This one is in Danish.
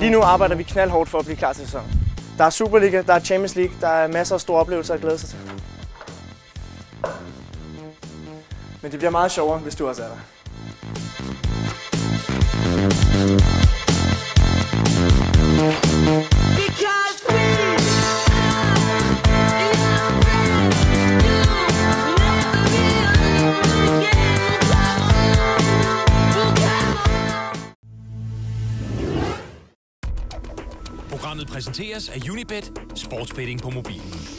Lige nu arbejder vi knaldhårdt for at blive klar til sæsonen. Der er Superliga, der er Champions League, der er masser af store oplevelser at glæde sig til. Men det bliver meget sjovere, hvis du også er der. Programmet præsenteres af Unibet, sportsbetting på mobilen.